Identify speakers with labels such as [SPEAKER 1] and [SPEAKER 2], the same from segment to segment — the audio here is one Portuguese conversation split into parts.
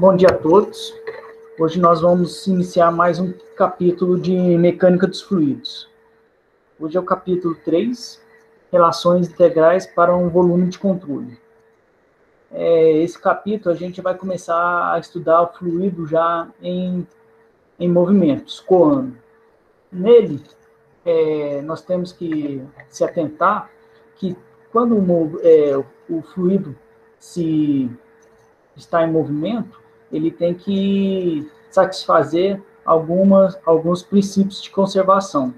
[SPEAKER 1] Bom dia a todos. Hoje nós vamos iniciar mais um capítulo de mecânica dos fluidos. Hoje é o capítulo 3, relações integrais para um volume de controle. É, esse capítulo a gente vai começar a estudar o fluido já em, em movimentos, coando. Nele, é, nós temos que se atentar que quando o, é, o fluido se está em movimento, ele tem que satisfazer algumas, alguns princípios de conservação.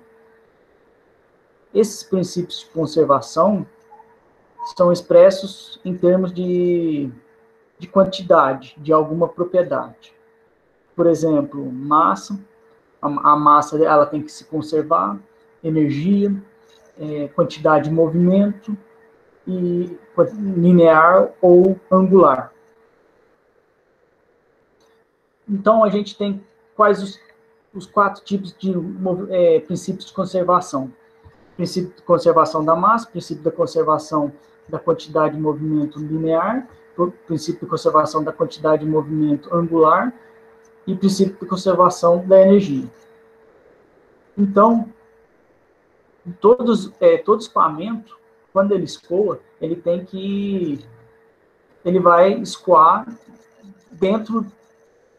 [SPEAKER 1] Esses princípios de conservação são expressos em termos de, de quantidade de alguma propriedade. Por exemplo, massa, a, a massa ela tem que se conservar, energia, é, quantidade de movimento e linear ou angular. Então, a gente tem quais os, os quatro tipos de é, princípios de conservação. Princípio de conservação da massa, princípio da conservação da quantidade de movimento linear, princípio de conservação da quantidade de movimento angular e princípio de conservação da energia. Então, todos, é, todo escoamento, quando ele escoa, ele tem que. Ele vai escoar dentro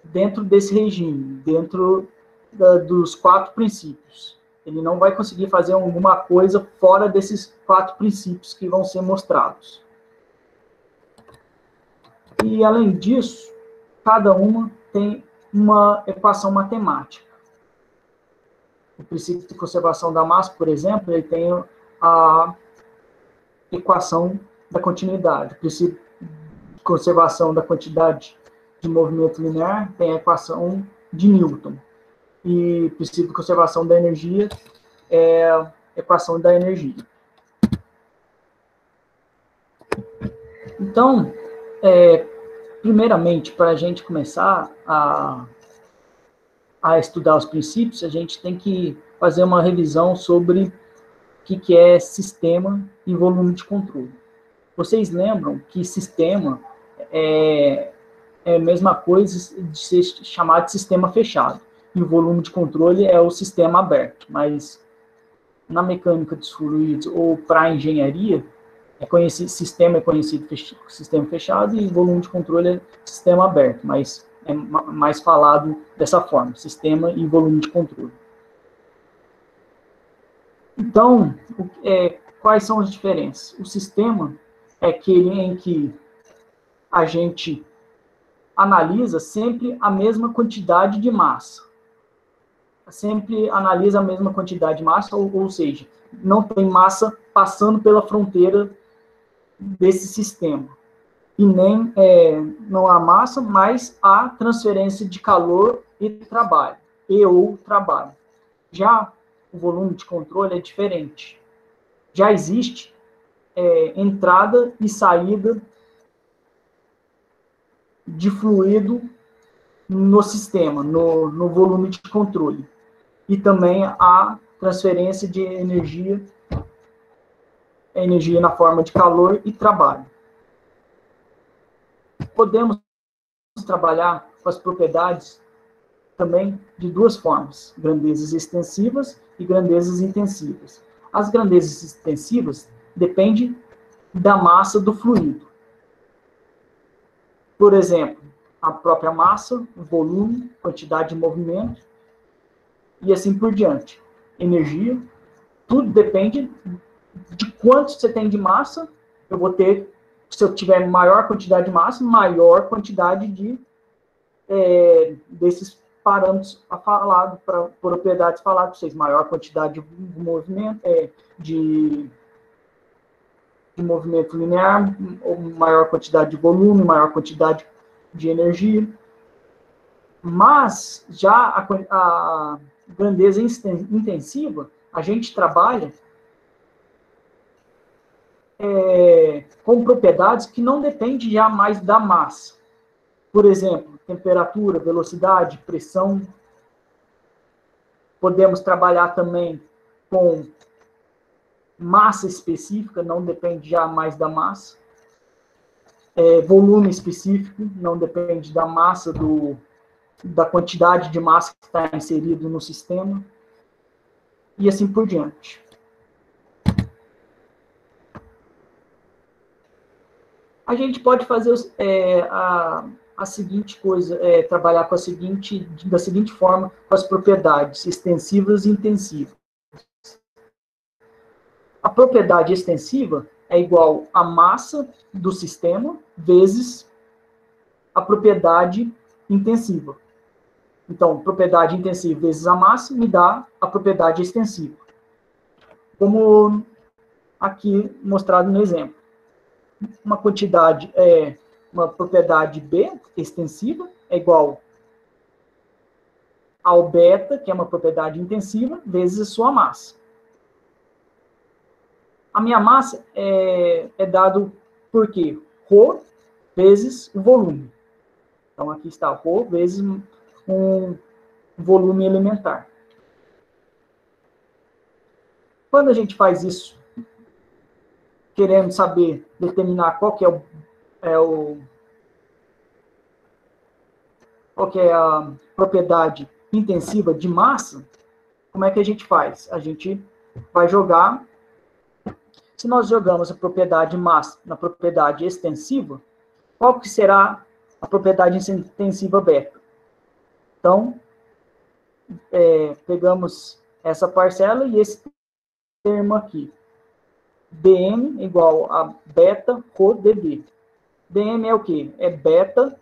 [SPEAKER 1] dentro desse regime, dentro da, dos quatro princípios. Ele não vai conseguir fazer alguma coisa fora desses quatro princípios que vão ser mostrados. E, além disso, cada uma tem uma equação matemática. O princípio de conservação da massa, por exemplo, ele tem a equação da continuidade. O princípio de conservação da quantidade de movimento linear tem a equação de Newton. E princípio de conservação da energia é a equação da energia. Então, é, primeiramente, para a gente começar a, a estudar os princípios, a gente tem que fazer uma revisão sobre o que, que é sistema e volume de controle. Vocês lembram que sistema é, é a mesma coisa de ser chamado de sistema fechado. E o volume de controle é o sistema aberto. Mas na mecânica dos fluidos ou para a engenharia, é conhecido, sistema é conhecido sistema fechado e volume de controle é sistema aberto, mas é mais falado dessa forma, sistema e volume de controle. Então, é, quais são as diferenças? O sistema é aquele em que a gente analisa sempre a mesma quantidade de massa. Sempre analisa a mesma quantidade de massa, ou, ou seja, não tem massa passando pela fronteira desse sistema. E nem é, não há massa, mas há transferência de calor e trabalho, e ou trabalho. Já o volume de controle é diferente. Já existe é, entrada e saída de fluido no sistema, no, no volume de controle. E também a transferência de energia, energia na forma de calor e trabalho. Podemos trabalhar com as propriedades também de duas formas, grandezas extensivas e grandezas intensivas. As grandezas extensivas dependem da massa do fluido. Por exemplo, a própria massa, volume, quantidade de movimento e assim por diante. Energia, tudo depende de quanto você tem de massa. Eu vou ter, se eu tiver maior quantidade de massa, maior quantidade de é, desses parâmetros falados, para propriedades faladas para vocês, maior quantidade de movimento, é, de de movimento linear, maior quantidade de volume, maior quantidade de energia. Mas já a, a grandeza intensiva, a gente trabalha é, com propriedades que não dependem já mais da massa. Por exemplo, temperatura, velocidade, pressão. Podemos trabalhar também com massa específica, não depende já mais da massa. é, volume específico, não depende da massa do, da quantidade de massa que está inserido no sistema, e assim por diante. A gente pode fazer é, a, a seguinte coisa, é, trabalhar com a seguinte, da seguinte forma, com as propriedades extensivas e intensivas. A propriedade extensiva é igual a massa do sistema vezes a propriedade intensiva. Então, propriedade intensiva vezes a massa me dá a propriedade extensiva. Como aqui mostrado no exemplo. Uma quantidade é uma propriedade B extensiva é igual ao beta, que é uma propriedade intensiva, vezes a sua massa. A minha massa é, é dado por quê? Rho vezes o volume. Então, aqui está Rho vezes um volume elementar. Quando a gente faz isso, querendo saber, determinar qual que é o, é o qual que é a propriedade intensiva de massa, como é que a gente faz? A gente vai jogar, se nós jogamos a propriedade massa na propriedade extensiva, qual que será a propriedade extensiva beta? Então, é, pegamos essa parcela e esse termo aqui. dm igual a beta rho dv. dm é o quê? É beta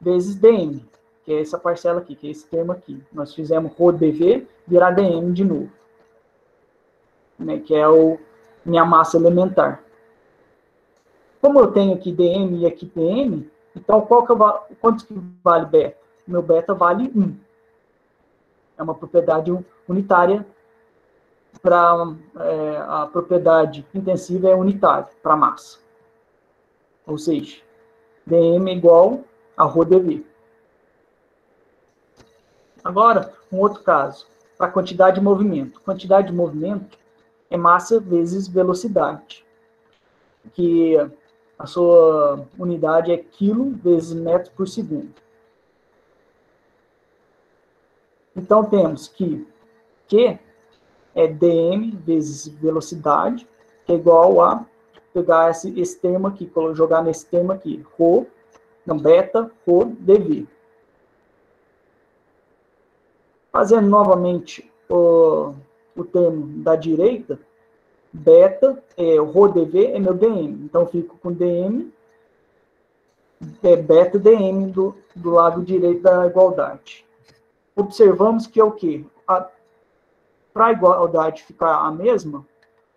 [SPEAKER 1] vezes dm, que é essa parcela aqui, que é esse termo aqui. Nós fizemos rho dv virar dm de novo, né, que é o minha massa elementar. Como eu tenho aqui dm e aqui dm, então qual que eu, quanto que vale beta? meu beta vale 1. É uma propriedade unitária para é, a propriedade intensiva é unitária para massa. Ou seja, dm é igual a ρdv. Agora, um outro caso, para a quantidade de movimento. Quantidade de movimento é massa vezes velocidade, que a sua unidade é quilo vezes metro por segundo. Então, temos que Q é dm vezes velocidade, que é igual a pegar esse, esse termo aqui, jogar nesse termo aqui, ρ, não, beta, ρ, dv. Fazendo novamente o, o termo da direita, beta, é, o ρ dv é meu dm. Então, fico com dm, é beta dm do, do lado direito da igualdade observamos que é o quê? Para a igualdade ficar a mesma,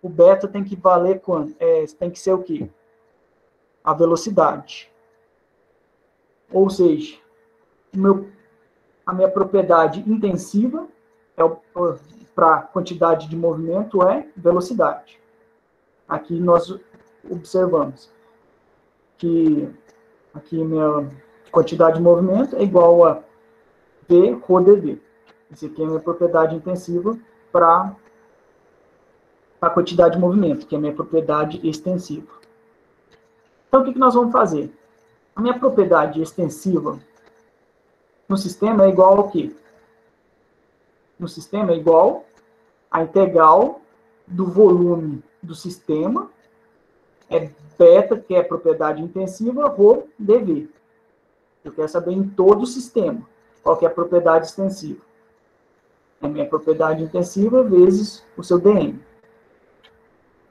[SPEAKER 1] o beta tem que valer quanto? É, tem que ser o quê? A velocidade. Ou seja, meu, a minha propriedade intensiva é para quantidade de movimento é velocidade. Aqui nós observamos que aqui minha quantidade de movimento é igual a P rho dv. Esse aqui é minha propriedade intensiva para a quantidade de movimento, que é minha propriedade extensiva. Então, o que, que nós vamos fazer? A minha propriedade extensiva no sistema é igual ao quê? No sistema é igual a integral do volume do sistema, é beta, que é a propriedade intensiva, rho dv. Eu quero saber em todo o sistema qual é a propriedade extensiva. É a minha propriedade intensiva vezes o seu dm.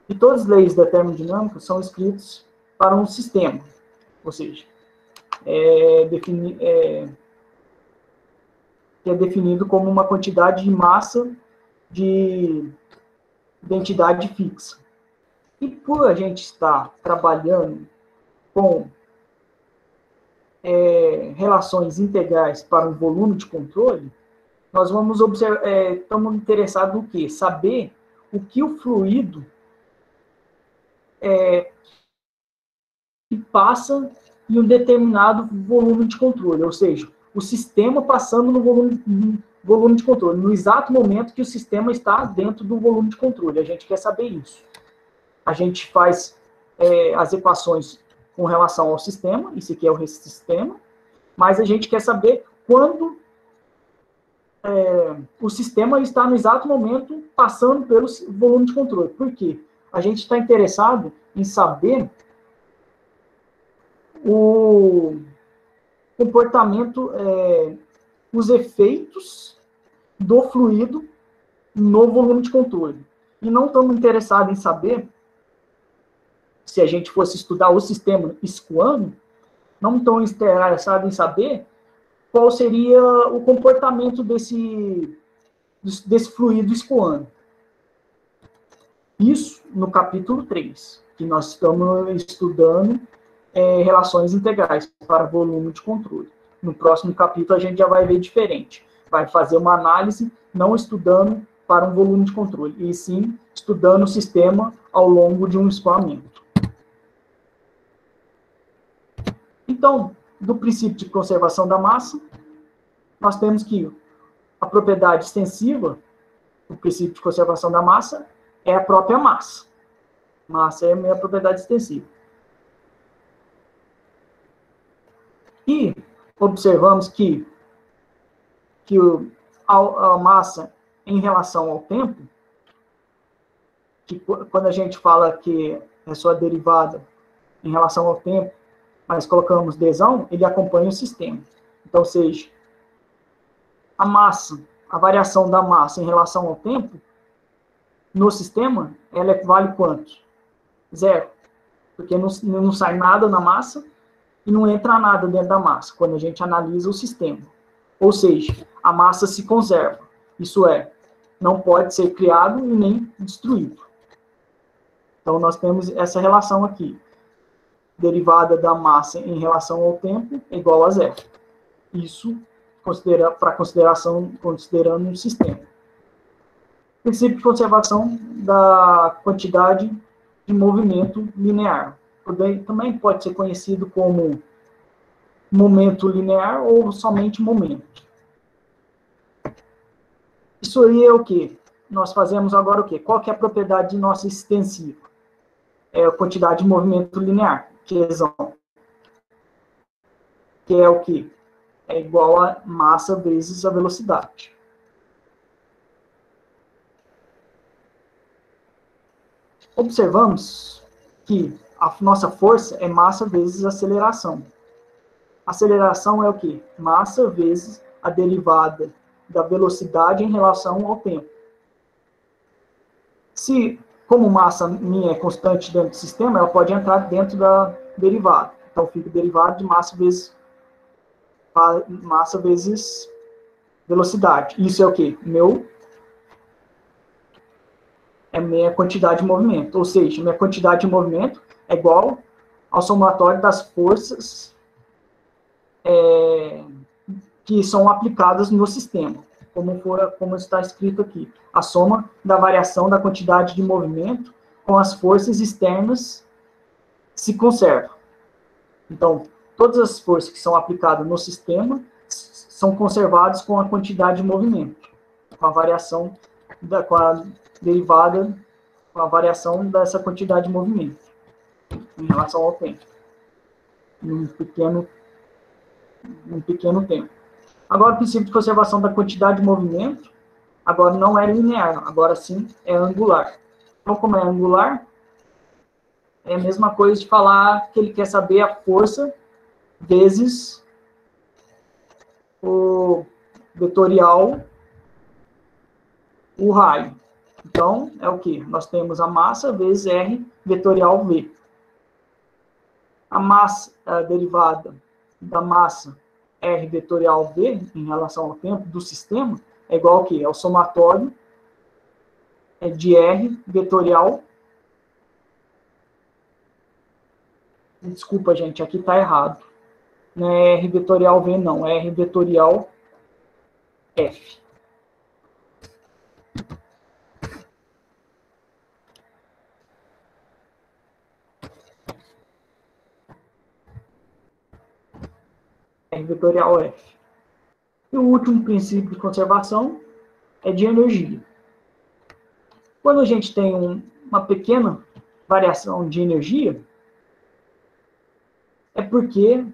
[SPEAKER 1] E todas as leis da termodinâmica são escritas para um sistema, ou seja, é, defini é, que é definido como uma quantidade de massa de identidade fixa. E por a gente estar trabalhando com é, relações integrais para um volume de controle, nós vamos observar, é, estamos interessados no quê? Saber o que o fluido é, passa em um determinado volume de controle, ou seja, o sistema passando no volume, no volume de controle, no exato momento que o sistema está dentro do volume de controle. A gente quer saber isso. A gente faz é, as equações com relação ao sistema, isso aqui é o sistema, mas a gente quer saber quando é, o sistema está no exato momento passando pelo volume de controle. Por quê? A gente está interessado em saber o comportamento, é, os efeitos do fluido no volume de controle. E não estamos interessados em saber, se a gente fosse estudar o sistema escoando, não estão interessados em saber qual seria o comportamento desse, desse fluido escoando. Isso no capítulo 3, que nós estamos estudando é, relações integrais para volume de controle. No próximo capítulo a gente já vai ver diferente. Vai fazer uma análise não estudando para um volume de controle, e sim estudando o sistema ao longo de um escoamento. Então, do princípio de conservação da massa, nós temos que a propriedade extensiva, o princípio de conservação da massa, é a própria massa. Massa é a minha propriedade extensiva. E observamos que, que a, a massa em relação ao tempo, que quando a gente fala que é sua derivada em relação ao tempo, mas colocamos desão, ele acompanha o sistema. Então, seja, a massa, a variação da massa em relação ao tempo, no sistema, ela vale quanto? Zero. Porque não, não sai nada na massa e não entra nada dentro da massa, quando a gente analisa o sistema. Ou seja, a massa se conserva. Isso é, não pode ser criado e nem destruído. Então, nós temos essa relação aqui. Derivada da massa em relação ao tempo é igual a zero. Isso considera, para consideração, considerando um sistema. Princípio de conservação da quantidade de movimento linear. Também pode ser conhecido como momento linear ou somente momento. Isso aí é o que? Nós fazemos agora o quê? Qual que é a propriedade de nossa extensiva? É a quantidade de movimento linear, que é, que é o que? é igual a massa vezes a velocidade. Observamos que a nossa força é massa vezes aceleração. Aceleração é o que? Massa vezes a derivada da velocidade em relação ao tempo. Se, como massa minha é constante dentro do sistema, ela pode entrar dentro da derivada. Então, fica derivada de massa vezes massa vezes velocidade. Isso é o quê? Meu é minha quantidade de movimento. Ou seja, minha quantidade de movimento é igual ao somatório das forças é, que são aplicadas no sistema, como, for, como está escrito aqui. A soma da variação da quantidade de movimento com as forças externas se conserva. Então, todas as forças que são aplicadas no sistema são conservadas com a quantidade de movimento, com a variação, da, com a derivada, com a variação dessa quantidade de movimento em relação ao tempo, num pequeno, num pequeno tempo. Agora, o princípio de conservação da quantidade de movimento, agora não é linear, agora sim é angular. Então, como é angular, é a mesma coisa de falar que ele quer saber a força vezes o vetorial, o raio. Então, é o que? Nós temos a massa vezes R vetorial V. A massa a derivada da massa R vetorial V em relação ao tempo do sistema é igual ao que? É o somatório é de R vetorial. Desculpa, gente, aqui está errado. Não é R vetorial V, não. É R vetorial F. R vetorial F. E o último princípio de conservação é de energia. Quando a gente tem um, uma pequena variação de energia, é porque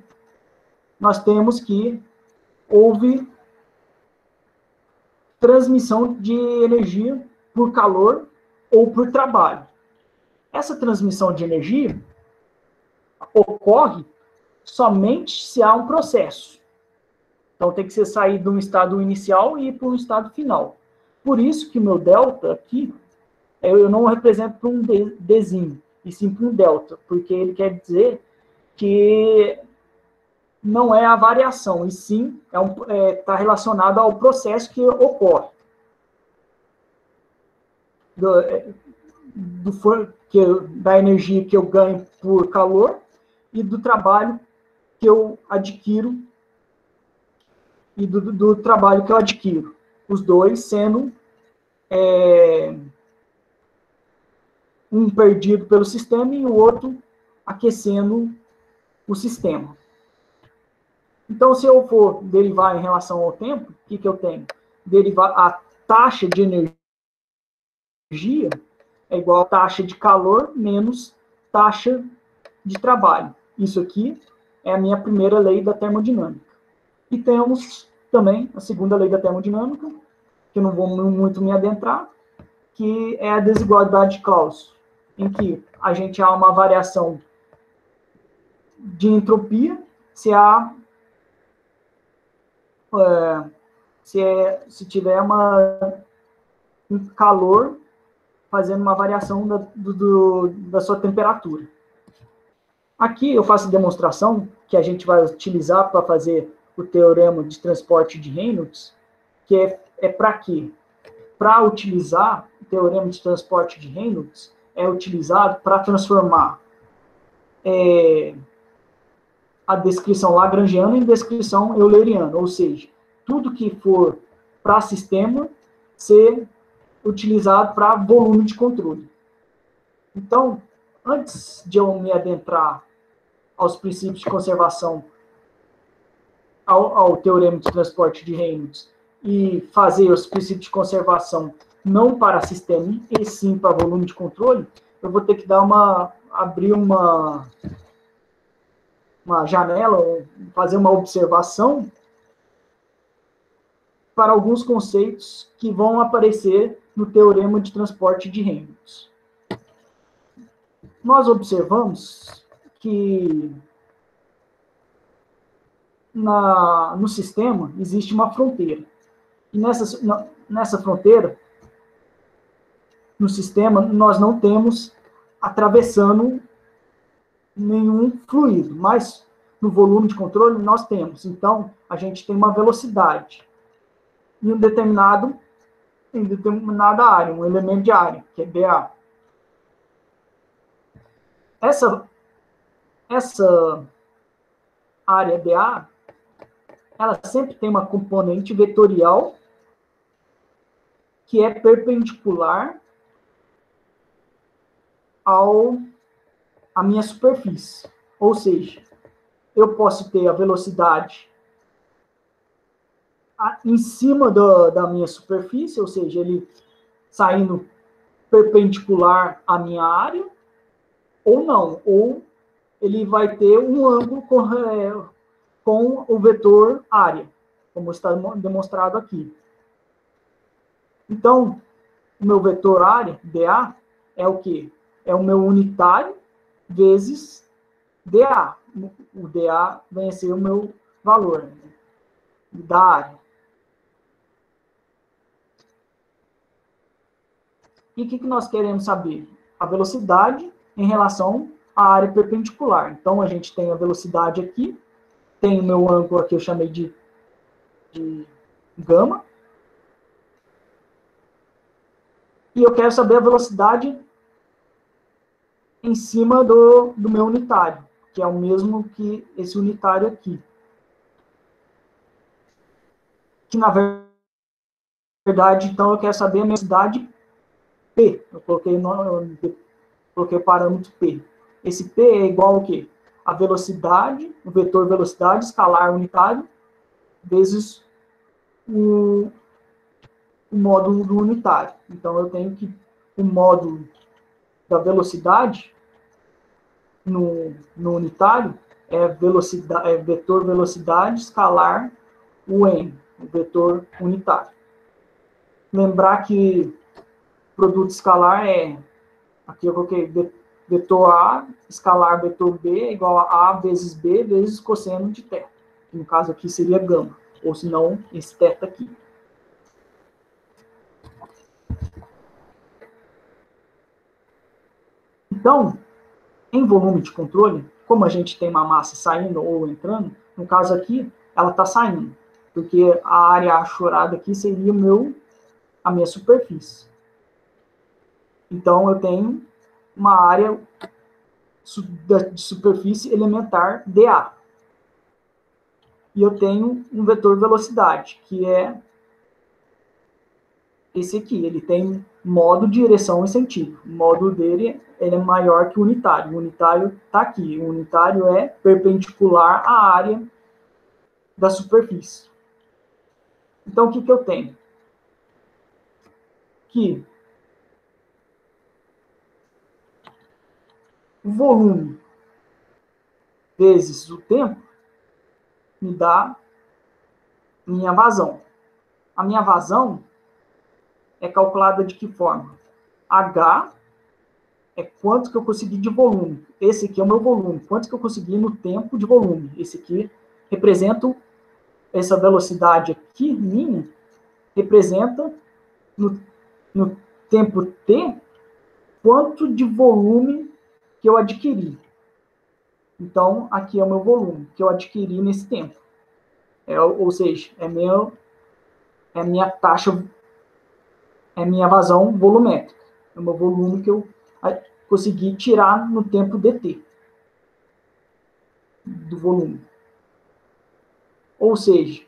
[SPEAKER 1] nós temos que houve transmissão de energia por calor ou por trabalho. Essa transmissão de energia ocorre somente se há um processo. Então tem que ser sair de um estado inicial e ir para um estado final. Por isso que o meu delta aqui, eu não represento para um desenho, e sim para um delta, porque ele quer dizer que não é a variação, e sim está é um, é, tá relacionado ao processo que ocorre. Do, é, do, que da energia que eu ganho por calor e do trabalho que eu adquiro e do, do trabalho que eu adquiro. Os dois sendo é, um perdido pelo sistema e o outro aquecendo o sistema. Então, se eu for derivar em relação ao tempo, o que, que eu tenho? Derivar a taxa de energia é igual a taxa de calor menos taxa de trabalho. Isso aqui é a minha primeira lei da termodinâmica. E temos também a segunda lei da termodinâmica, que eu não vou muito me adentrar, que é a desigualdade de Clausius, em que a gente há uma variação de entropia se há é, se, é, se tiver uma, um calor fazendo uma variação da, do, da sua temperatura. Aqui eu faço demonstração que a gente vai utilizar para fazer o teorema de transporte de Reynolds, que é, é para quê? Para utilizar o teorema de transporte de Reynolds, é utilizado para transformar é, a descrição lagrangiana em descrição euleriana, ou seja, tudo que for para sistema ser utilizado para volume de controle. Então, antes de eu me adentrar aos princípios de conservação, ao, ao teorema de transporte de Reynolds, e fazer os princípios de conservação não para sistema e sim para volume de controle, eu vou ter que dar uma abrir uma uma janela, fazer uma observação para alguns conceitos que vão aparecer no teorema de transporte de Reynolds. Nós observamos que na, no sistema existe uma fronteira. E nessa, nessa fronteira, no sistema, nós não temos atravessando nenhum fluido, mas no volume de controle nós temos. Então, a gente tem uma velocidade em um determinado em determinada área, um elemento de área, que é dA. Essa essa área dA, ela sempre tem uma componente vetorial que é perpendicular ao a minha superfície. Ou seja, eu posso ter a velocidade em cima do, da minha superfície, ou seja, ele saindo perpendicular à minha área, ou não, ou ele vai ter um ângulo com, é, com o vetor área, como está demonstrado aqui. Então, o meu vetor área, dA, é o que? É o meu unitário vezes dA. O dA vem a ser o meu valor né, da área. E o que, que nós queremos saber? A velocidade em relação à área perpendicular. Então, a gente tem a velocidade aqui, tem o meu ângulo aqui, eu chamei de, de gama. E eu quero saber a velocidade em cima do, do meu unitário, que é o mesmo que esse unitário aqui. Que, na verdade, então, eu quero saber a velocidade P. Eu coloquei, no, eu coloquei o parâmetro P. Esse P é igual ao quê? A velocidade, o vetor velocidade escalar unitário, vezes o, o módulo do unitário. Então, eu tenho que o módulo da velocidade no, no unitário é, velocidade, é vetor velocidade escalar o n, o vetor unitário. Lembrar que produto escalar é, aqui eu coloquei vetor A, escalar vetor B é igual a A vezes B vezes cosseno de θ. No caso aqui seria gama, ou se não, esse θ aqui. Então, em volume de controle, como a gente tem uma massa saindo ou entrando, no caso aqui, ela está saindo, porque a área achorada aqui seria o meu, a minha superfície. Então, eu tenho uma área de superfície elementar dA. E eu tenho um vetor velocidade, que é esse aqui. Ele tem modo, direção e sentido. O modo dele ele é maior que o unitário. O unitário está aqui. O unitário é perpendicular à área da superfície. Então, o que, que eu tenho? Que o volume vezes o tempo me dá minha vazão. A minha vazão é calculada de que forma? H é quanto que eu consegui de volume. Esse aqui é o meu volume. Quanto que eu consegui no tempo de volume. Esse aqui representa essa velocidade aqui, minha, representa no, no tempo t quanto de volume que eu adquiri. Então, aqui é o meu volume que eu adquiri nesse tempo. É, ou seja, é, meu, é minha taxa é minha vazão volumétrica. É o meu volume que eu consegui tirar no tempo dt do volume. Ou seja,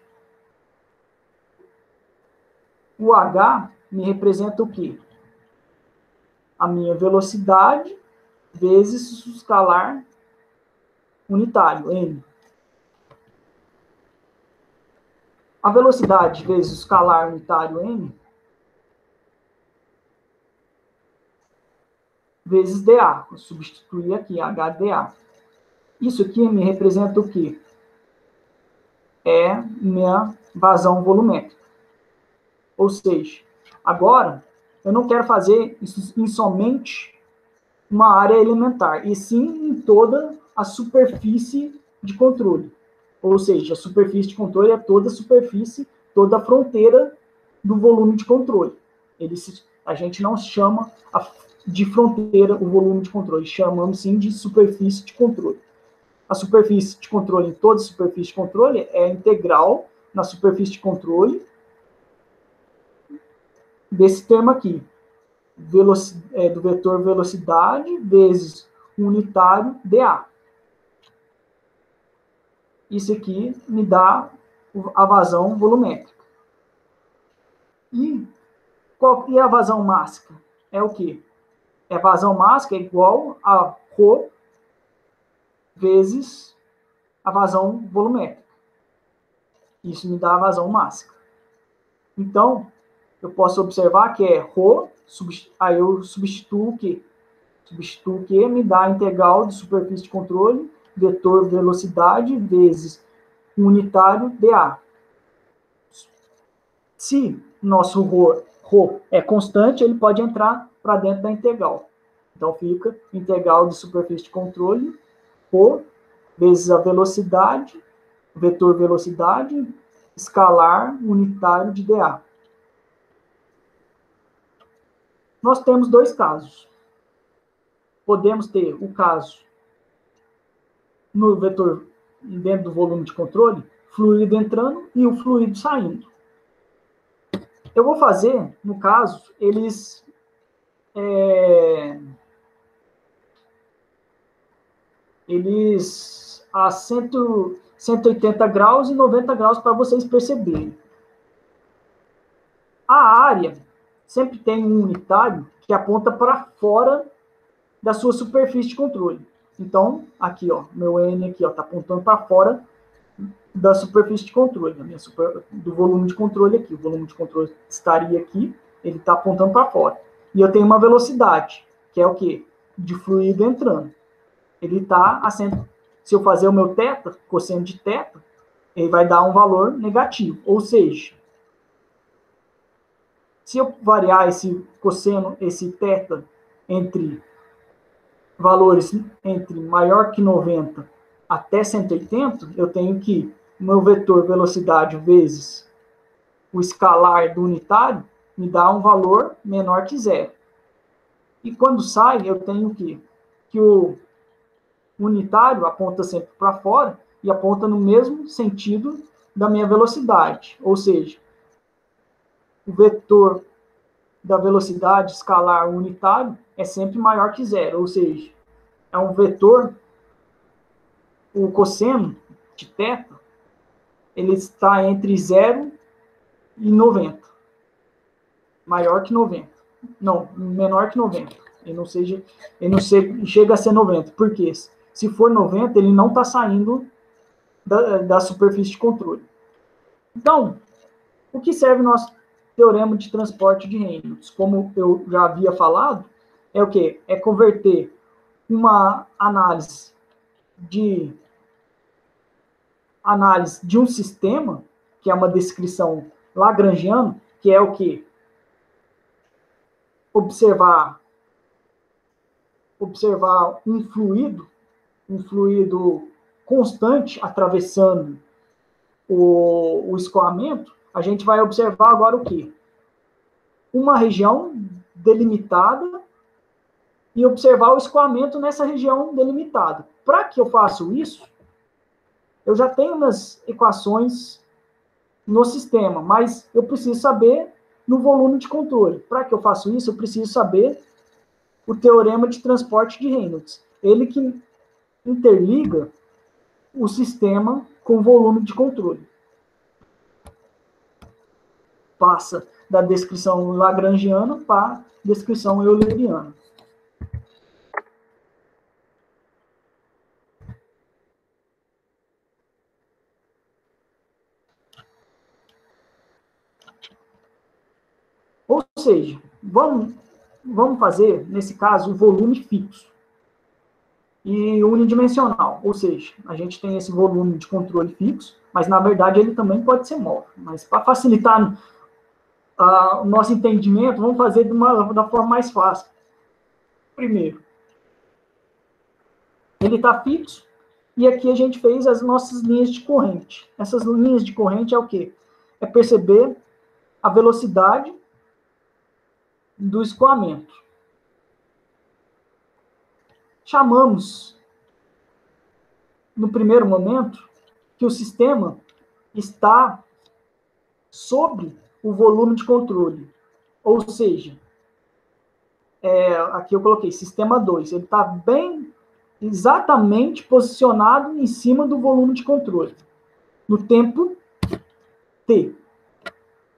[SPEAKER 1] o H me representa o quê? A minha velocidade vezes o escalar unitário, n. A velocidade vezes o escalar unitário n vezes dA. Vou substituir aqui, HDA. Isso aqui me representa o quê? É minha vazão volumétrica. Ou seja, agora eu não quero fazer isso em somente uma área elementar, e sim em toda a superfície de controle. Ou seja, a superfície de controle é toda a superfície, toda a fronteira do volume de controle. Ele se, a gente não chama a de fronteira o volume de controle. Chamamos sim de superfície de controle. A superfície de controle em toda superfície de controle é integral na superfície de controle desse termo aqui, é, do vetor velocidade vezes unitário dA. Isso aqui me dá a vazão volumétrica. E, qual, e a vazão máxima? É o quê? é vazão é igual a ρ vezes a vazão volumétrica. Isso me dá a vazão máxima. Então, eu posso observar que é ρ, aí eu substituo o quê? Substituo o quê? Me dá a integral de superfície de controle, vetor velocidade vezes unitário dA. Se nosso ρ, ρ é constante, ele pode entrar para dentro da integral. Então fica integral de superfície de controle por vezes a velocidade, vetor velocidade, escalar unitário de dA. Nós temos dois casos. Podemos ter o caso no vetor dentro do volume de controle, fluido entrando e o fluido saindo. Eu vou fazer, no caso, eles é, eles a 100, 180 graus e 90 graus para vocês perceberem. A área sempre tem um unitário que aponta para fora da sua superfície de controle. Então, aqui, ó, meu N aqui, ó, tá apontando para fora da superfície de controle, da minha super, do volume de controle aqui. O volume de controle estaria aqui, ele está apontando para fora. E eu tenho uma velocidade, que é o quê? De fluido entrando. Ele está a se eu fazer o meu teta, cosseno de teta, ele vai dar um valor negativo. Ou seja, se eu variar esse cosseno, esse teta, entre valores entre maior que 90 até 180, eu tenho que meu vetor velocidade vezes o escalar do unitário me dá um valor menor que zero. E quando sai, eu tenho que, que o unitário aponta sempre para fora e aponta no mesmo sentido da minha velocidade. Ou seja, o vetor da velocidade escalar unitário é sempre maior que zero. Ou seja, é um vetor, o cosseno de θ, ele está entre 0 e 90. Maior que 90. Não, menor que 90. Ele não, seja, ele não chega a ser 90. Por quê? Se for 90, ele não está saindo da, da superfície de controle. Então, o que serve nosso teorema de transporte de Reynolds? Como eu já havia falado, é o que? É converter uma análise de análise de um sistema, que é uma descrição lagrangiana, que é o que? Observar observar um fluido, um fluido constante atravessando o, o escoamento, a gente vai observar agora o quê? Uma região delimitada e observar o escoamento nessa região delimitada. Para que eu faça isso, eu já tenho umas equações no sistema, mas eu preciso saber no volume de controle. Para que eu faça isso, eu preciso saber o teorema de transporte de Reynolds. Ele que interliga o sistema com o volume de controle. Passa da descrição lagrangiana para descrição euleriana. Ou seja, vamos, vamos fazer, nesse caso, o volume fixo e unidimensional, ou seja, a gente tem esse volume de controle fixo, mas na verdade ele também pode ser móvel. Mas para facilitar o nosso entendimento, vamos fazer de uma, da forma mais fácil. Primeiro, ele está fixo e aqui a gente fez as nossas linhas de corrente. Essas linhas de corrente é o quê? É perceber a velocidade do escoamento chamamos, no primeiro momento, que o sistema está sobre o volume de controle. Ou seja, é, aqui eu coloquei sistema 2, ele está bem exatamente posicionado em cima do volume de controle, no tempo t.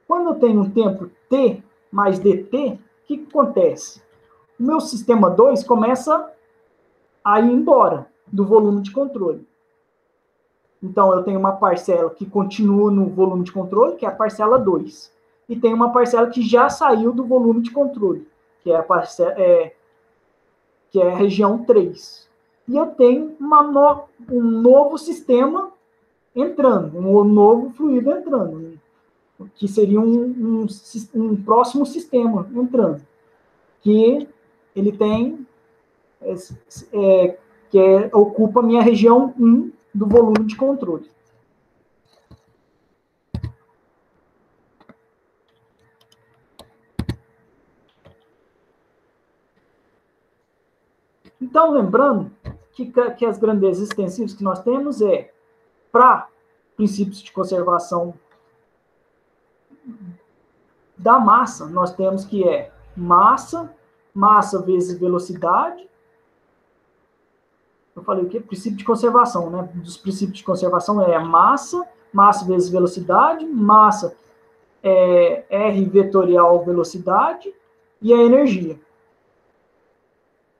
[SPEAKER 1] Quando eu tenho um tempo t mais dt, o que, que acontece? O meu sistema 2 começa a ir embora do volume de controle. Então, eu tenho uma parcela que continua no volume de controle, que é a parcela 2. E tem uma parcela que já saiu do volume de controle, que é a, parcela, é, que é a região 3. E eu tenho no, um novo sistema entrando, um novo fluido entrando, que seria um, um, um próximo sistema entrando, que ele tem é, é, que é, ocupa a minha região 1 do volume de controle. Então, lembrando que, que as grandezas extensivas que nós temos é para princípios de conservação da massa, nós temos que é massa, massa vezes velocidade, eu falei o quê? Princípio de conservação, né? Dos princípios de conservação é massa, massa vezes velocidade, massa é R vetorial velocidade e a energia.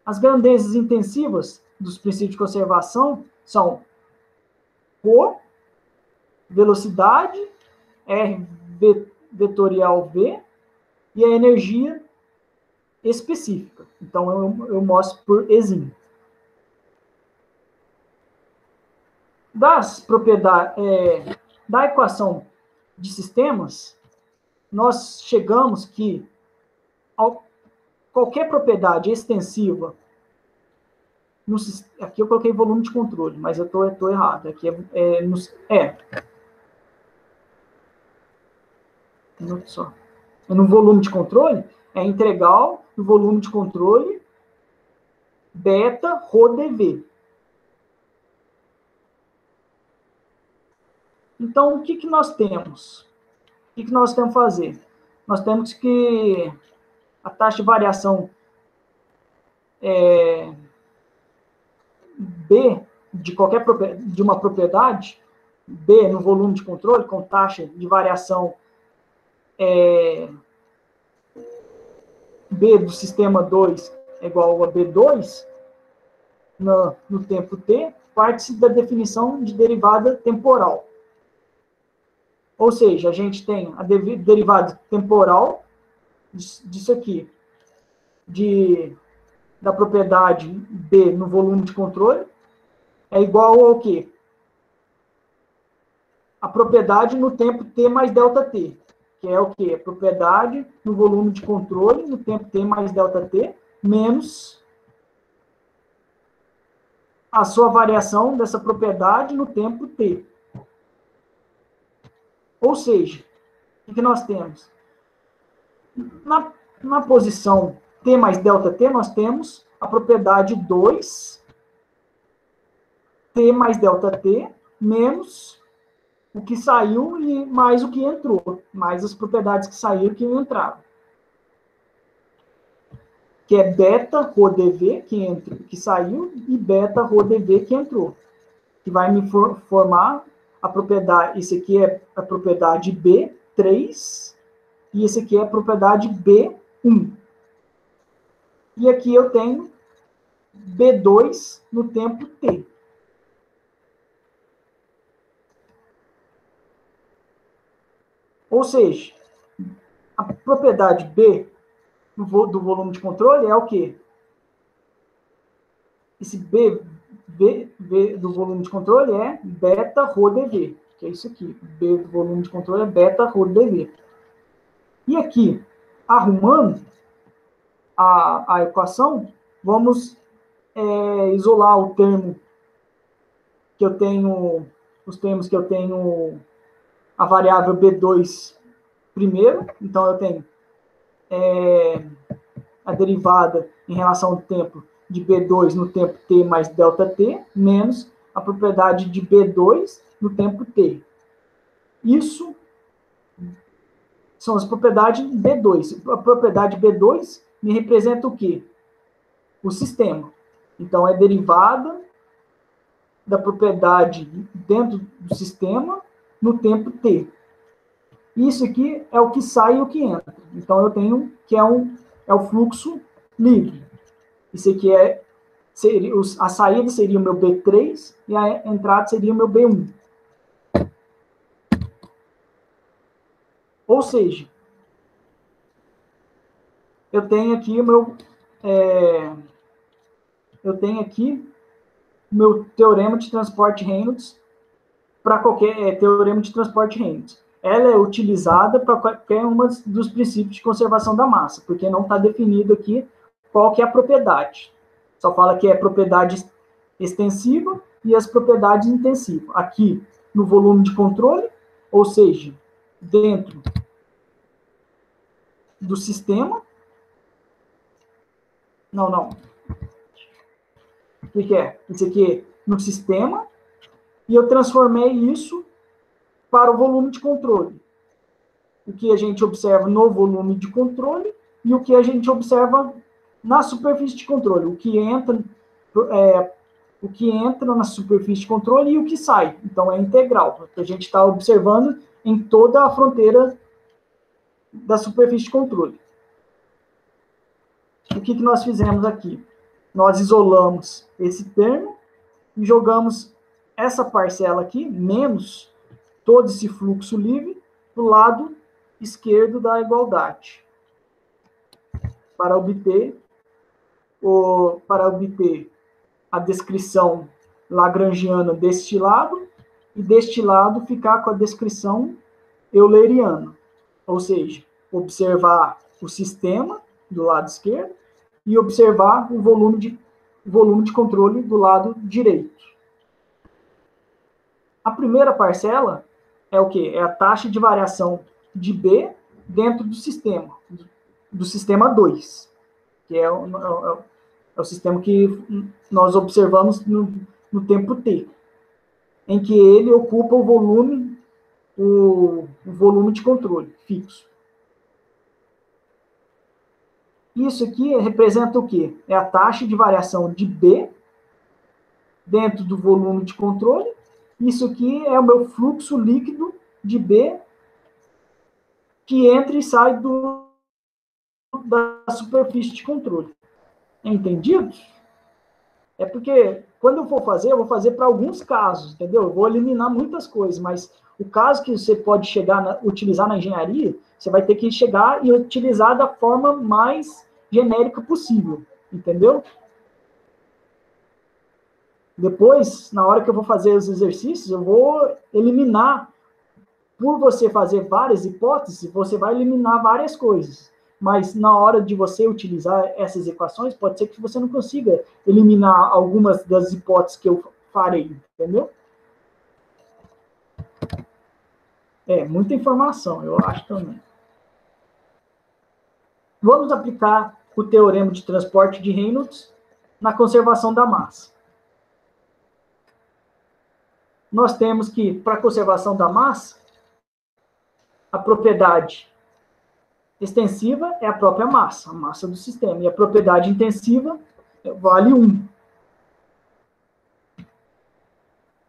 [SPEAKER 1] As grandezas intensivas dos princípios de conservação são o, velocidade, R vetorial V e a energia específica. Então, eu, eu mostro por exim. Das propriedades, é, da equação de sistemas, nós chegamos que ao, qualquer propriedade extensiva, no, aqui eu coloquei volume de controle, mas eu estou errado. Aqui é, é, no, é. Só. É no volume de controle, é integral do volume de controle beta rho dv. Então, o que, que nós temos? O que, que nós temos que fazer? Nós temos que a taxa de variação é, B de qualquer de uma propriedade, B no volume de controle, com taxa de variação é, B do sistema 2 é igual a B2 no, no tempo t, parte-se da definição de derivada temporal. Ou seja, a gente tem a derivada temporal disso aqui, de, da propriedade B no volume de controle, é igual ao quê? A propriedade no tempo t mais delta t, que é o quê? A propriedade no volume de controle no tempo t mais delta t, menos a sua variação dessa propriedade no tempo t. Ou seja, o que nós temos? Na, na posição t mais delta t, nós temos a propriedade 2 t mais delta t menos o que saiu e mais o que entrou, mais as propriedades que saíram e que entraram. Que é beta rho dv, que, entra, que saiu, e beta rho dv, que entrou. Que vai me for, formar a propriedade, esse aqui é a propriedade B3 e esse aqui é a propriedade B1. E aqui eu tenho B2 no tempo T. Ou seja, a propriedade B do volume de controle é o quê? Esse B V, v do volume de controle é beta rho dv, que é isso aqui. B do volume de controle é beta rho dv. E aqui, arrumando a, a equação, vamos é, isolar o termo que eu tenho, os termos que eu tenho a variável B2 primeiro, então eu tenho é, a derivada em relação ao tempo de B2 no tempo t mais delta t, menos a propriedade de B2 no tempo t. Isso são as propriedades B2. A propriedade B2 me representa o quê? O sistema. Então, é derivada da propriedade dentro do sistema no tempo t. Isso aqui é o que sai e o que entra. Então, eu tenho que é, um, é o fluxo livre. Isso aqui é seria, a saída seria o meu B3 e a entrada seria o meu B1. Ou seja, eu tenho aqui o meu é, eu tenho aqui o meu teorema de transporte Reynolds para qualquer é, teorema de transporte Reynolds. Ela é utilizada para qualquer um dos princípios de conservação da massa, porque não está definido aqui qual que é a propriedade. Só fala que é propriedade extensiva e as propriedades intensivas. Aqui, no volume de controle, ou seja, dentro do sistema. Não, não. O que, que é? Isso aqui é no sistema, e eu transformei isso para o volume de controle. O que a gente observa no volume de controle e o que a gente observa na superfície de controle, o que entra, é, o que entra na superfície de controle e o que sai. Então é integral, a gente está observando em toda a fronteira da superfície de controle. O que, que nós fizemos aqui? Nós isolamos esse termo e jogamos essa parcela aqui, menos todo esse fluxo livre, do lado esquerdo da igualdade, para obter o, para obter a descrição lagrangiana deste lado e deste lado ficar com a descrição euleriana, ou seja, observar o sistema do lado esquerdo e observar o volume de, volume de controle do lado direito. A primeira parcela é o que? É a taxa de variação de B dentro do sistema, do sistema 2, que é o, é, o sistema que nós observamos no, no tempo T, em que ele ocupa o volume, o, o volume de controle fixo. Isso aqui representa o quê? É a taxa de variação de B dentro do volume de controle. Isso aqui é o meu fluxo líquido de B que entra e sai do, da superfície de controle. Entendido? É porque quando eu for fazer, eu vou fazer para alguns casos, entendeu? Eu vou eliminar muitas coisas, mas o caso que você pode chegar na, utilizar na engenharia, você vai ter que chegar e utilizar da forma mais genérica possível, entendeu? Depois, na hora que eu vou fazer os exercícios, eu vou eliminar. Por você fazer várias hipóteses, você vai eliminar várias coisas mas na hora de você utilizar essas equações, pode ser que você não consiga eliminar algumas das hipóteses que eu farei, entendeu? É, muita informação, eu acho também. Vamos aplicar o teorema de transporte de Reynolds na conservação da massa. Nós temos que, para a conservação da massa, a propriedade extensiva é a própria massa, a massa do sistema. E a propriedade intensiva vale 1.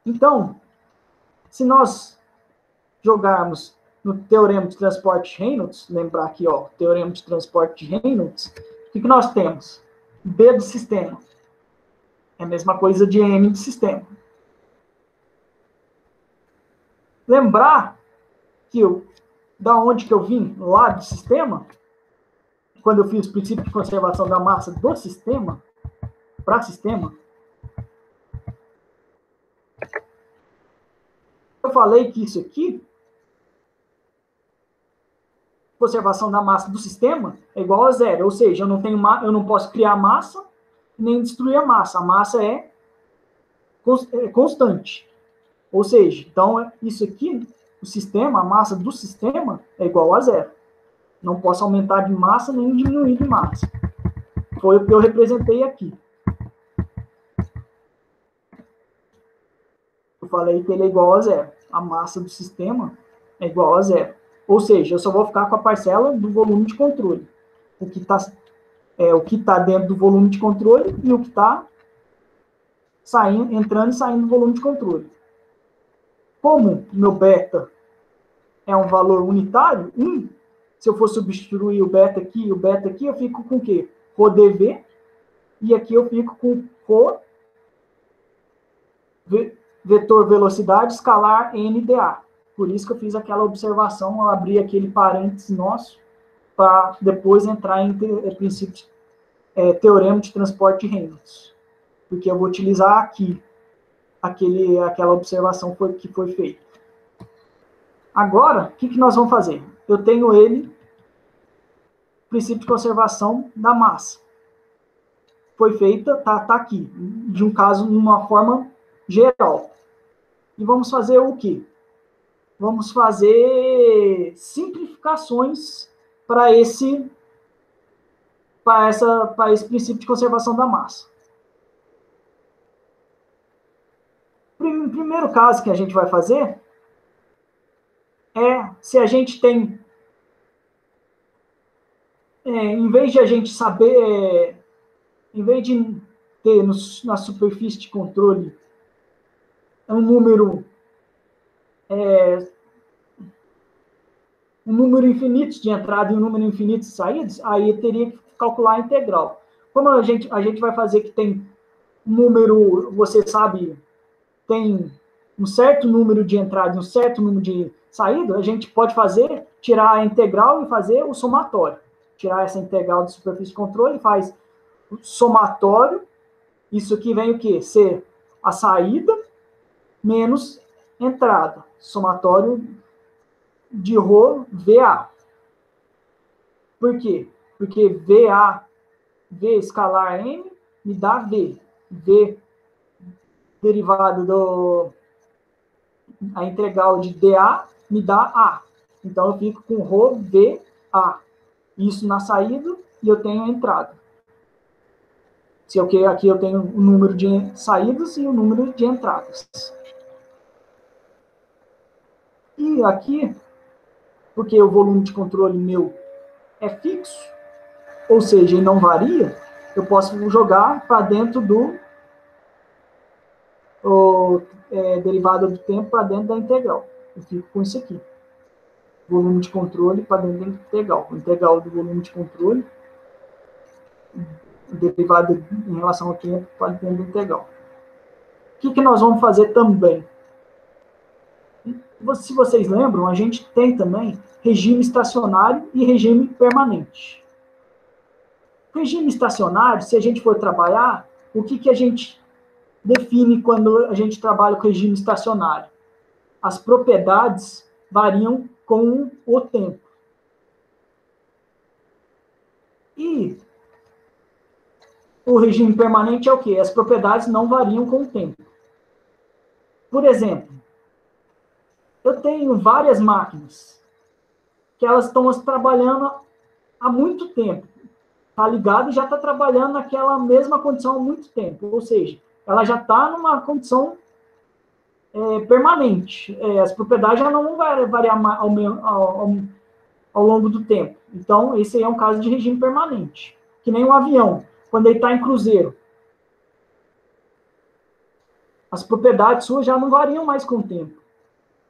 [SPEAKER 1] Então, se nós jogarmos no teorema de transporte de Reynolds, lembrar aqui, ó, teorema de transporte de Reynolds, o que, que nós temos? B do sistema. É a mesma coisa de M do sistema. Lembrar que o da onde que eu vim, lá do sistema, quando eu fiz o princípio de conservação da massa do sistema, para sistema, eu falei que isso aqui, conservação da massa do sistema, é igual a zero, ou seja, eu não tenho eu não posso criar massa nem destruir a massa. A massa é, é constante. Ou seja, então isso aqui o sistema, a massa do sistema é igual a zero. Não posso aumentar de massa nem diminuir de massa. Foi o que eu representei aqui. Eu falei que ele é igual a zero. A massa do sistema é igual a zero. Ou seja, eu só vou ficar com a parcela do volume de controle. O que está é, o que está dentro do volume de controle e o que está saindo, entrando e saindo do volume de controle. Como meu beta é um valor unitário, 1, se eu for substituir o beta aqui e o beta aqui, eu fico com o quê? Rho dv, e aqui eu fico com Rho vetor velocidade escalar NDA. Por isso que eu fiz aquela observação, eu abri aquele parênteses nosso, para depois entrar em princípio, é, teorema de transporte de Reynolds. Porque eu vou utilizar aqui aquele, aquela observação foi, que foi feita. Agora, o que, que nós vamos fazer? Eu tenho ele, princípio de conservação da massa. Foi feita, tá, tá aqui, de um caso, numa forma geral. E vamos fazer o quê? Vamos fazer simplificações para esse para essa para esse princípio de conservação da massa. Primeiro caso que a gente vai fazer é se a gente tem, é, em vez de a gente saber, é, em vez de ter no, na superfície de controle um número é, um número infinito de entrada e um número infinito de saídas, aí teria que calcular a integral. Como a gente, a gente vai fazer que tem um número, você sabe, tem um certo número de entradas, um certo número de saída, a gente pode fazer, tirar a integral e fazer o somatório. Tirar essa integral de superfície de controle, faz o somatório, isso aqui vem o quê? Ser a saída menos entrada, somatório de Rho VA. Por quê? Porque VA, V escalar M, me dá V. V derivado do a integral de dA me dá A. Então eu fico com Rho VA. Isso na saída e eu tenho a entrada. Se eu quero aqui eu tenho o número de saídas e o número de entradas. E aqui, porque o volume de controle meu é fixo, ou seja, ele não varia, eu posso jogar para dentro do o, é, derivada do tempo para dentro da integral. Eu fico com isso aqui. Volume de controle para dentro da integral. O integral do volume de controle derivada em relação ao tempo para dentro da integral. O que, que nós vamos fazer também? Se vocês lembram, a gente tem também regime estacionário e regime permanente. Regime estacionário, se a gente for trabalhar, o que, que a gente define quando a gente trabalha com regime estacionário? As propriedades variam com o tempo. E o regime permanente é o quê? As propriedades não variam com o tempo. Por exemplo, eu tenho várias máquinas que elas estão trabalhando há muito tempo. Está ligado e já está trabalhando naquela mesma condição há muito tempo. Ou seja, ela já está numa condição é, permanente. É, as propriedades já não vão variar ao, ao, ao, longo do tempo. Então, esse aí é um caso de regime permanente. Que nem um avião, quando ele está em cruzeiro. As propriedades suas já não variam mais com o tempo.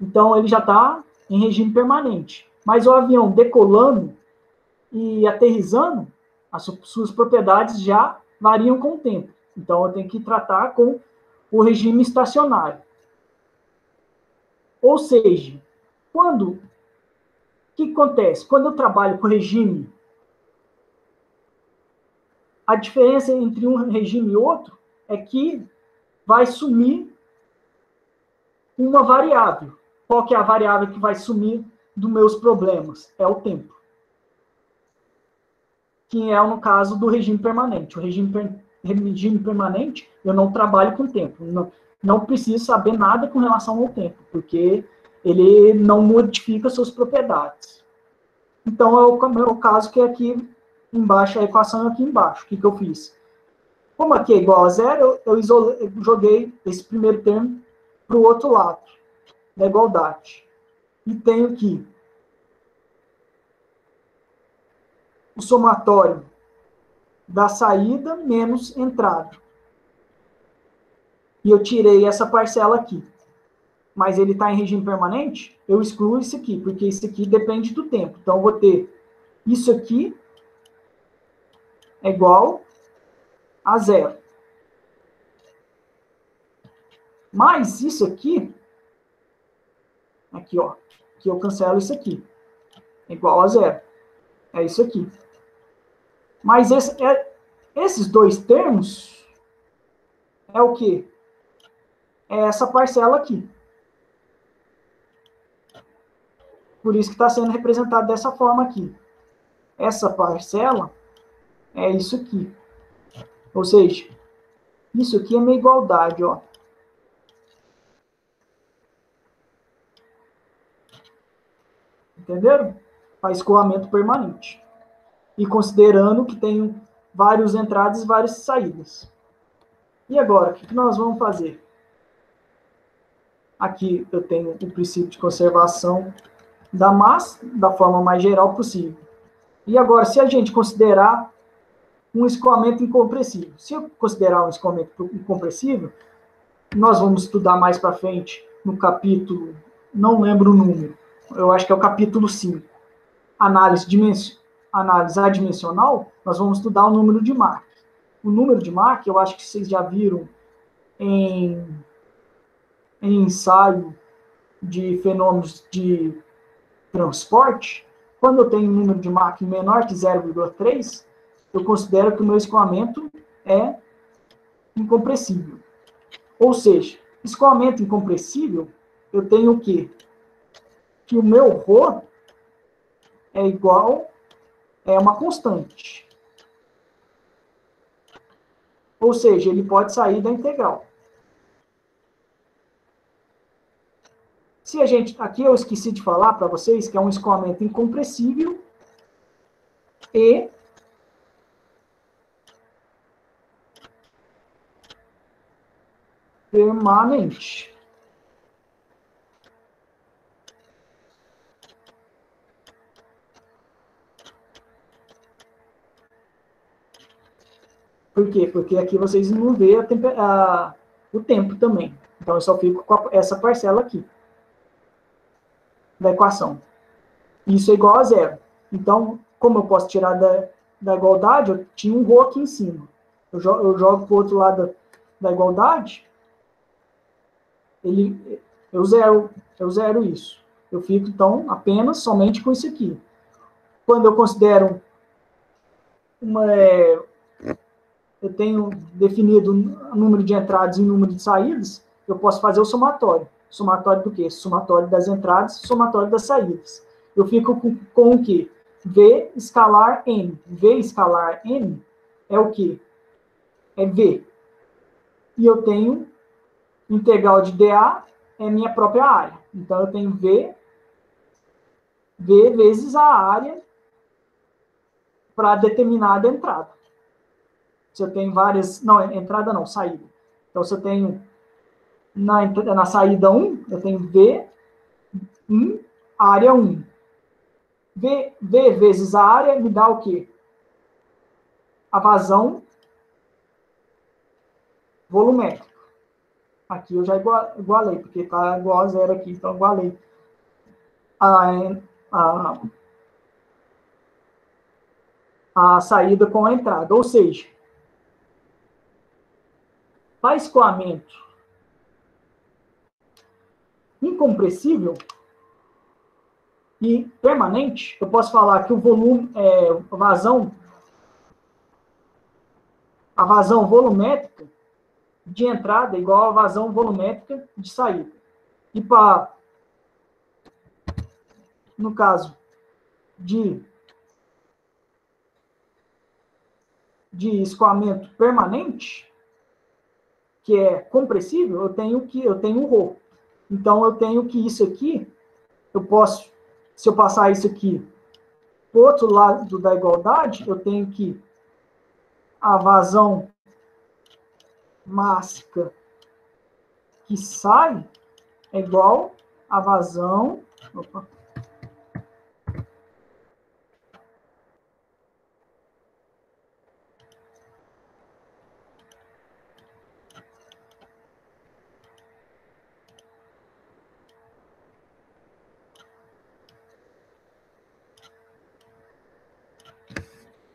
[SPEAKER 1] Então, ele já está em regime permanente. Mas o avião decolando e aterrizando, as suas propriedades já variam com o tempo. Então, eu tenho que tratar com o regime estacionário. Ou seja, quando. O que acontece? Quando eu trabalho com regime, a diferença entre um regime e outro é que vai sumir uma variável. Qual que é a variável que vai sumir dos meus problemas? É o tempo. Que é no caso do regime permanente. O regime regime permanente, eu não trabalho com tempo. Não, não preciso saber nada com relação ao tempo, porque ele não modifica suas propriedades. Então, é o, é o caso que é aqui embaixo, a equação é aqui embaixo. O que, que eu fiz? Como aqui é igual a zero, eu, isolei, eu joguei esse primeiro termo para o outro lado, da igualdade. E tenho aqui o somatório da saída menos entrada. E eu tirei essa parcela aqui. Mas ele está em regime permanente, eu excluo isso aqui, porque isso aqui depende do tempo. Então, eu vou ter isso aqui é igual a zero. Mais isso aqui, aqui, ó, que eu cancelo isso aqui, é igual a zero. É isso aqui. Mas esse, é, esses dois termos é o que? É essa parcela aqui. Por isso que está sendo representado dessa forma aqui. Essa parcela é isso aqui. Ou seja, isso aqui é minha igualdade, ó. Entenderam? Para escoamento permanente e considerando que tem várias entradas e várias saídas. E agora, o que nós vamos fazer? Aqui eu tenho o princípio de conservação da massa da forma mais geral possível. E agora, se a gente considerar um escoamento incompressível, se eu considerar um escoamento incompressível, nós vamos estudar mais para frente no capítulo, não lembro o número, eu acho que é o capítulo 5, análise dimensional análise adimensional, nós vamos estudar o número de Mach. O número de Mach, eu acho que vocês já viram em, em ensaio de fenômenos de transporte, quando eu tenho um número de Mach menor que 0,3, eu considero que o meu escoamento é incompressível. Ou seja, escoamento incompressível, eu tenho o quê? Que o meu ρ é igual, é uma constante. Ou seja, ele pode sair da integral. Se a gente, aqui eu esqueci de falar para vocês que é um escoamento incompressível e permanente. Por quê? Porque aqui vocês não vê a, a, o tempo também. Então, eu só fico com a, essa parcela aqui da equação. Isso é igual a zero. Então, como eu posso tirar da, da igualdade, eu tinha um rho aqui em cima. Eu, jo eu jogo para o outro lado da, da igualdade, ele, eu zero, eu zero isso. Eu fico, então, apenas somente com isso aqui. Quando eu considero uma, é, eu tenho definido número de entradas e número de saídas, eu posso fazer o somatório. Somatório do quê? Somatório das entradas, somatório das saídas. Eu fico com, com o quê? V escalar N. V escalar N é o quê? É V. E eu tenho integral de dA é minha própria área. Então, eu tenho V, V vezes a área para determinada entrada. Eu tenho várias... Não, entrada não, saída. Então, eu tenho na, na saída 1, eu tenho V, 1, área 1. V, v vezes a área me dá o quê? A vazão volumétrica. Aqui eu já igualei, porque está igual a zero aqui, então igualei a, a, a saída com a entrada. Ou seja, para escoamento incompressível e permanente, eu posso falar que o volume, é, a vazão, a vazão volumétrica de entrada é igual à vazão volumétrica de saída. E para, no caso de, de escoamento permanente, que é compressível, eu tenho que eu tenho um rho. Então, eu tenho que isso aqui, eu posso, se eu passar isso aqui para o outro lado da igualdade, eu tenho que a vazão mássica que sai é igual a vazão. Opa,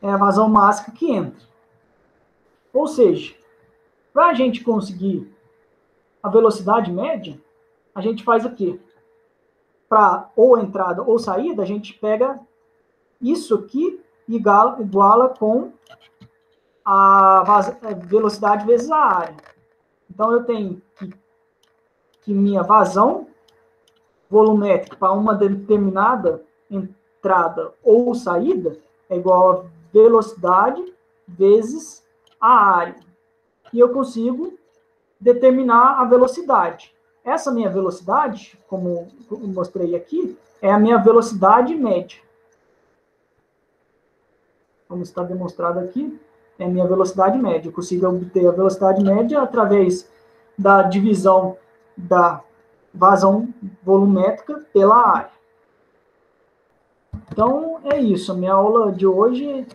[SPEAKER 1] é a vazão máxima que entra. Ou seja, para a gente conseguir a velocidade média, a gente faz o quê? Para ou entrada ou saída, a gente pega isso aqui e iguala, iguala com a velocidade vezes a área. Então, eu tenho que, que minha vazão volumétrica para uma determinada entrada ou saída é igual a velocidade vezes a área. E eu consigo determinar a velocidade. Essa minha velocidade, como mostrei aqui, é a minha velocidade média. Como está demonstrado aqui, é a minha velocidade média. Eu consigo obter a velocidade média através da divisão da vazão volumétrica pela área. Então, é isso. A minha aula de hoje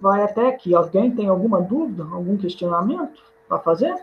[SPEAKER 1] vai até aqui. Alguém tem alguma dúvida, algum questionamento para fazer?